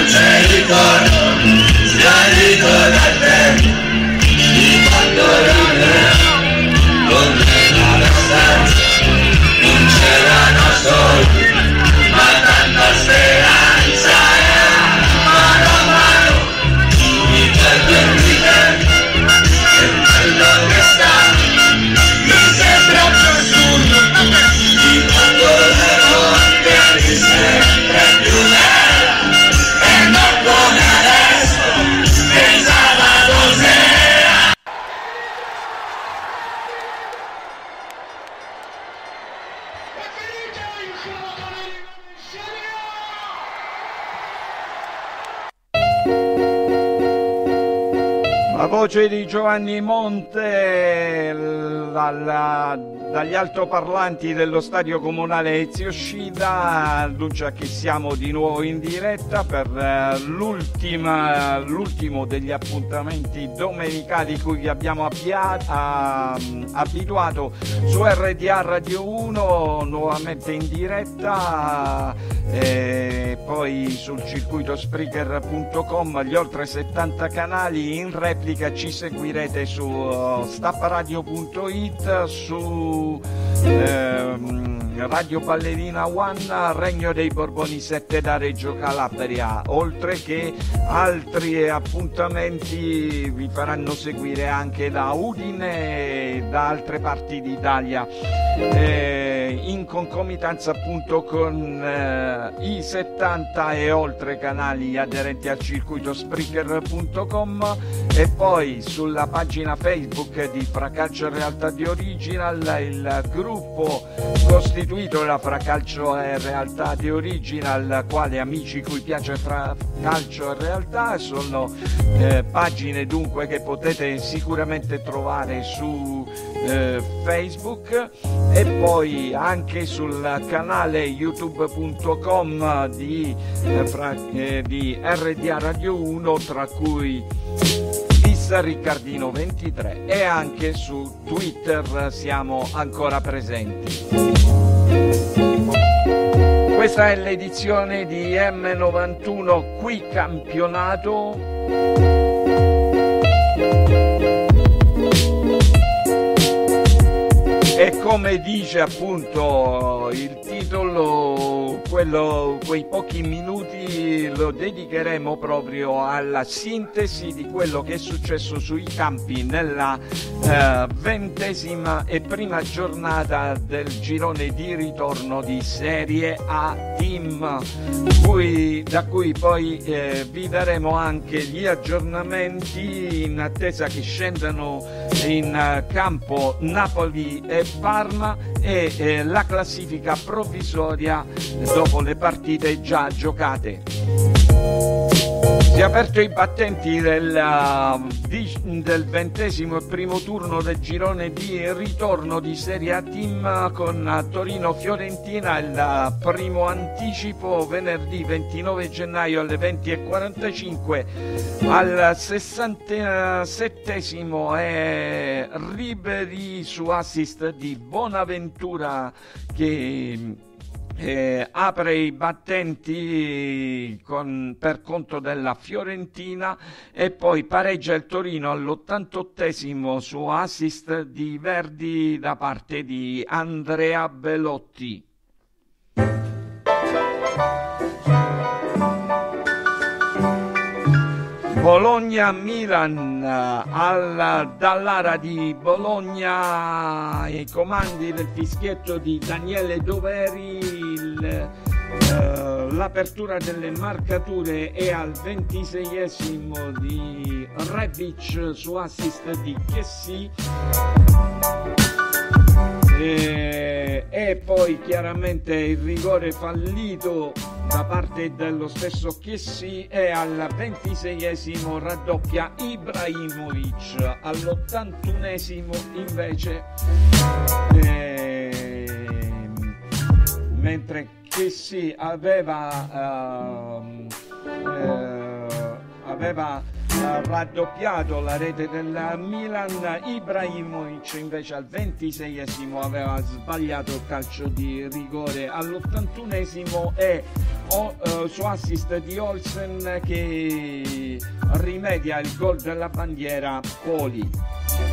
Angelica La voce di Giovanni Monte la- la- dagli altoparlanti dello stadio comunale Ezio Scida. Annuncia che siamo di nuovo in diretta per eh, l'ultimo degli appuntamenti domenicali cui vi abbiamo abituato su RDA Radio 1 nuovamente in diretta poi sul circuito Spreaker.com gli oltre 70 canali. In replica ci seguirete su uh, stapparadio.it su ehm, Radio Ballerina One Regno dei Borboni 7 da Reggio Calabria. Oltre che altri appuntamenti vi faranno seguire anche da Udine e da altre parti d'Italia. Eh, concomitanza appunto con eh, i 70 e oltre canali aderenti al circuito Spreaker.com e poi sulla pagina Facebook di Fracalcio Realtà di Original il gruppo costituito da Fracalcio e Realtà di Original quale amici cui piace Fracalcio e Realtà sono eh, pagine dunque che potete sicuramente trovare su eh, Facebook e poi anche sul canale youtube.com di, eh, eh, di RDA Radio 1 tra cui Riccardino 23 e anche su Twitter siamo ancora presenti. Questa è l'edizione di M91 qui campionato come dice appunto il titolo, quello, quei pochi minuti lo dedicheremo proprio alla sintesi di quello che è successo sui campi nella eh, ventesima e prima giornata del girone di ritorno di Serie A Team, cui- da cui poi eh, vi daremo anche gli aggiornamenti in attesa che scendano in eh, campo Napoli e Parma e eh, la classifica provvisoria dopo le partite già giocate. Si è aperto i battenti del, uh, di- del ventesimo e primo turno del girone di ritorno di Serie A Team con uh, Torino-Fiorentina il uh, primo anticipo venerdì 29 gennaio alle 20.45 al 67 è Ribery su assist di Bonaventura che eh, apre i battenti con- per conto della Fiorentina e poi pareggia il Torino all'88esimo su assist di Verdi da parte di Andrea Belotti. Bologna-Milan al- dall'ara di Bologna ai comandi del fischietto di Daniele Doveri eh, l'apertura delle marcature è al 26esimo di Rebic su assist di Chessy e, e poi chiaramente il rigore fallito da parte dello stesso Chessy e al 26esimo raddoppia Ibrahimovic. All'81esimo invece ehm, mentre Chessy aveva ehm, eh, aveva raddoppiato la rete del Milan, Ibrahimovic invece al 26esimo aveva sbagliato il calcio di rigore all'81esimo e o, uh, su assist di Olsen che rimedia il gol della bandiera Poli.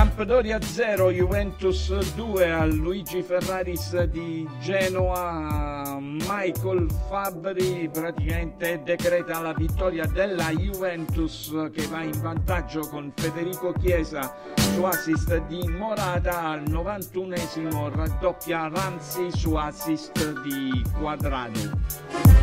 Sampdoria 0, Juventus 2 a Luigi Ferraris di Genoa, Michael Fabri praticamente decreta la vittoria della Juventus che va in vantaggio con Federico Chiesa su assist di Morata, al 91esimo raddoppia Ramsey su assist di Quadrado.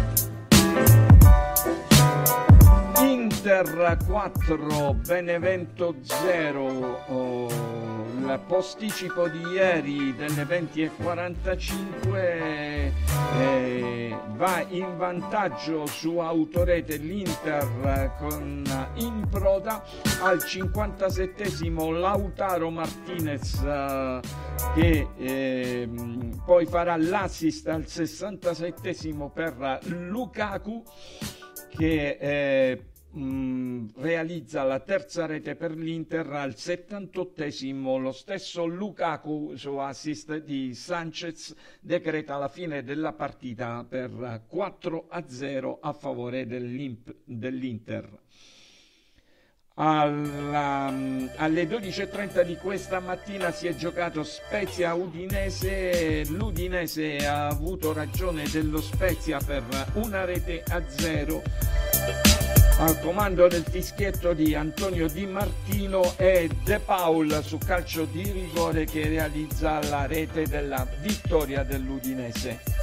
Inter 4, Benevento 0, oh, il posticipo di ieri delle 20.45 eh, va in vantaggio su Autorete l'Inter con Improda. Al 57esimo Lautaro Martinez eh, che eh, poi farà l'assist. Al 67esimo per Lukaku che Mm, realizza la terza rete per l'Inter al 78esimo. Lo stesso Lukaku su assist di Sanchez decreta la fine della partita per 4 a 0 a favore dell'Inter. Alla, mm, alle 12.30 di questa mattina si è giocato Spezia Udinese, l'Udinese ha avuto ragione dello Spezia per una rete a zero al comando del fischietto di Antonio Di Martino e De Paul su calcio di rigore che realizza la rete della vittoria dell'Udinese.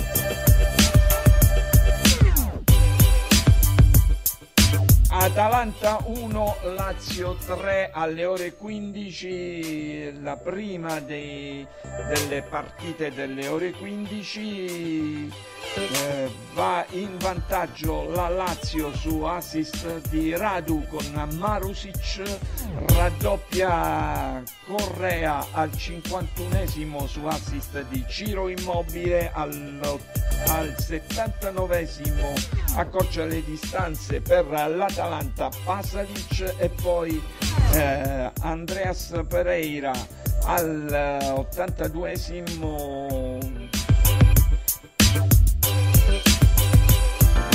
Atalanta 1, Lazio 3 alle ore 15, la prima dei, delle partite delle ore 15 eh, va in vantaggio la Lazio su assist di Radu con Marusic, raddoppia Correa al 51esimo su assist di Ciro Immobile al, al 79esimo accorcia le distanze per l'Atalanta Pasalic e poi eh, Andreas Pereira al 82esimo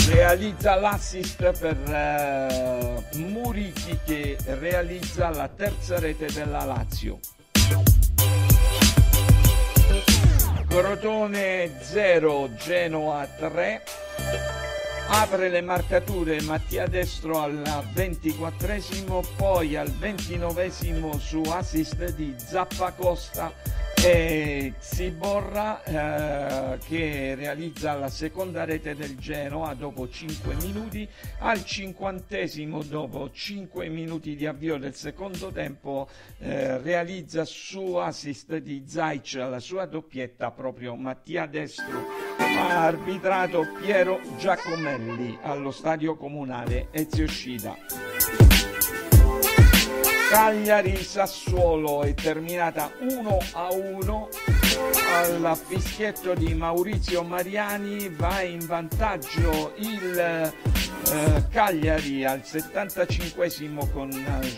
realizza l'assist per uh, Murichi che realizza la terza rete della Lazio. Crotone 0, Genoa 3. Apre le marcature Mattia Destro al 24esimo, poi al 29esimo su assist di Zappa Costa e Xiborra eh, che realizza la seconda rete del Genoa dopo 5 minuti, al cinquantesimo dopo 5 minuti di avvio del secondo tempo eh, realizza su assist di Zaic la sua doppietta proprio Mattia Destro ha arbitrato Piero Giacomelli allo stadio comunale Ezio Scida. Cagliari-Sassuolo è terminata 1 a 1 al fischietto di Maurizio Mariani va in vantaggio il eh, Cagliari al 75 con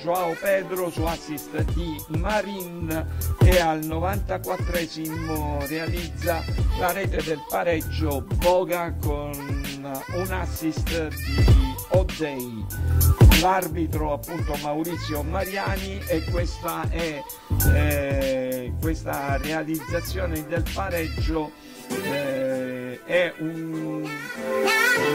Joao Pedro su assist di Marin e al 94 realizza la rete del pareggio Boga con un assist di O'Day l'arbitro appunto Maurizio Mariani e questa è eh, questa realizzazione del pareggio eh, è un,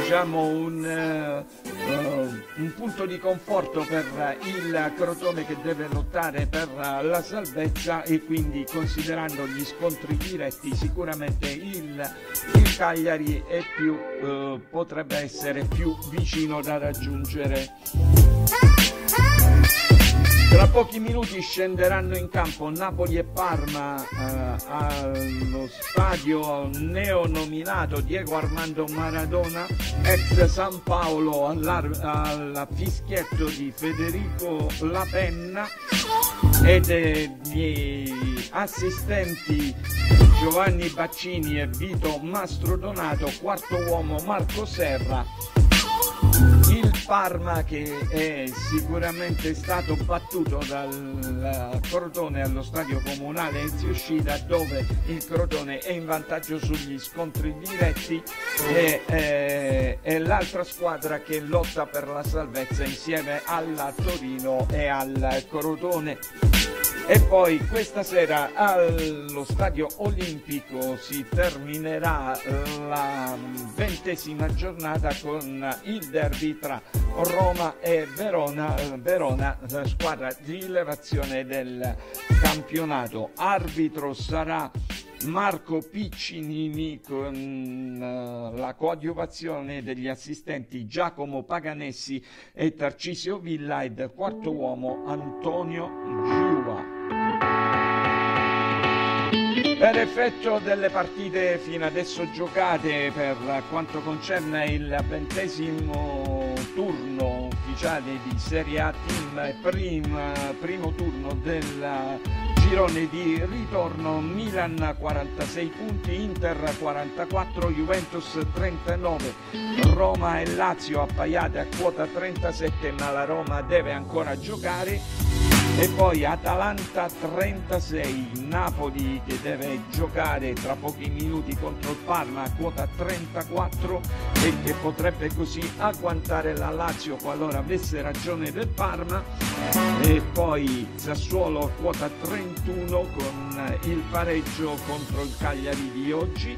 diciamo un, un, punto di conforto per il Crotone che deve lottare per la salvezza e quindi considerando gli scontri diretti sicuramente il, il Cagliari più, uh, potrebbe essere più vicino da raggiungere. Tra pochi minuti scenderanno in campo Napoli e Parma eh, allo stadio neonominato Diego Armando Maradona, ex San Paolo al fischietto di Federico Lapenna e degli assistenti Giovanni Baccini e Vito Mastrodonato, quarto uomo Marco Serra Parma che è sicuramente stato battuto dal Crotone allo stadio comunale Ezio Scida dove il Crotone è in vantaggio sugli scontri diretti e, e, e l'altra squadra che lotta per la salvezza insieme alla Torino e al Crotone. E poi questa sera allo Stadio Olimpico si terminerà la ventesima giornata con il derby tra Roma e Verona, Verona squadra di rilevazione del campionato. Arbitro sarà Marco Piccinini con uh, la coadiuvazione degli assistenti Giacomo Paganessi e Tarcisio Villa e del quarto uomo Antonio Giua. Per effetto delle partite fino adesso giocate per quanto concerne il ventesimo turno ufficiale di Serie A Team, prima, primo turno del girone di ritorno, Milan 46 punti, Inter 44, Juventus 39, Roma e Lazio appaiate a quota 37 ma la Roma deve ancora giocare e poi Atalanta 36, Napoli che deve giocare tra pochi minuti contro il Parma a quota 34 e che potrebbe così agguantare la Lazio qualora avesse ragione del Parma. E poi Sassuolo a quota 31 con il pareggio contro il Cagliari di oggi,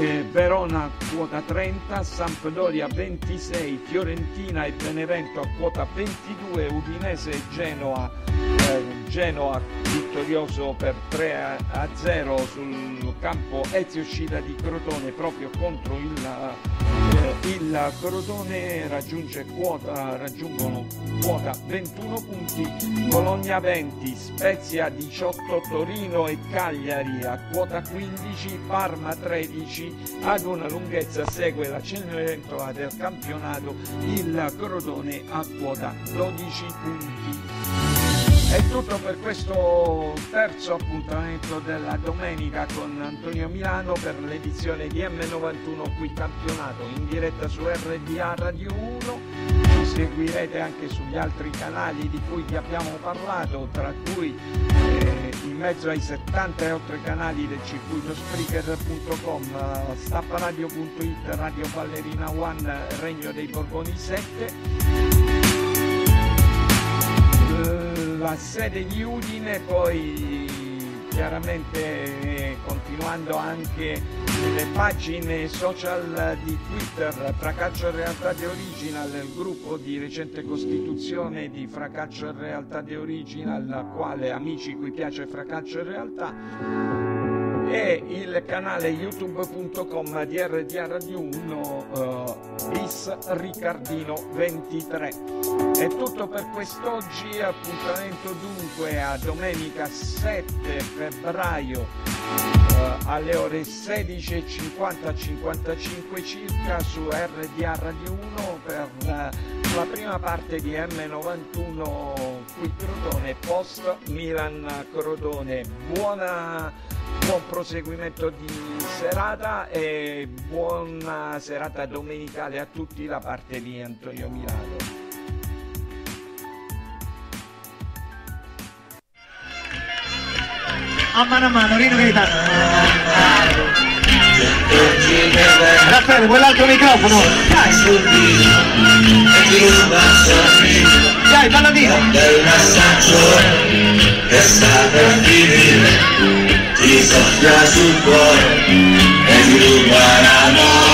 e Verona quota 30, Sampdoria 26, Fiorentina e Benevento a quota 22, Udinese e Genoa Genoa vittorioso per 3 a 0 sul campo. Ezio Scida di Crotone proprio contro il, eh, il Crotone raggiunge quota, raggiungono quota 21 punti. Bologna 20, Spezia 18, Torino e Cagliari a quota 15, Parma 13 ad una lunghezza segue la Cenerentola del campionato il Crotone a quota 12 punti è tutto per questo terzo appuntamento della domenica con Antonio Milano per l'edizione di M91 qui campionato in diretta su RDA Radio 1. Ci seguirete anche sugli altri canali di cui vi abbiamo parlato, tra cui eh, in mezzo ai 70 e oltre canali del circuito Spreaker.com, stapparadio.it, Radio Ballerina One, Regno dei Borboni 7 la sede di Udine, poi chiaramente continuando anche le pagine social di Twitter Fracaccio e Realtà di Original, il gruppo di recente costituzione di Fracaccio e Realtà di Original, quale amici cui piace Fracaccio e Realtà e il canale youtube.com di RDA Radio 1 uh, bis Riccardino 23 è tutto per quest'oggi appuntamento dunque a domenica 7 febbraio uh, alle ore 16.50 55 circa su RDA Radio 1 per uh, la prima parte di M91 qui Crotone post Milan Crotone buona buon proseguimento di serata e buona serata domenicale a tutti da parte di Antonio Milano. A mano a mano, Rino Gaetano. Raffaele, quell'altro microfono. Dai. Dai, balla via! È un che sta per finire, ti soffia sul cuore e ti ruba l'amore.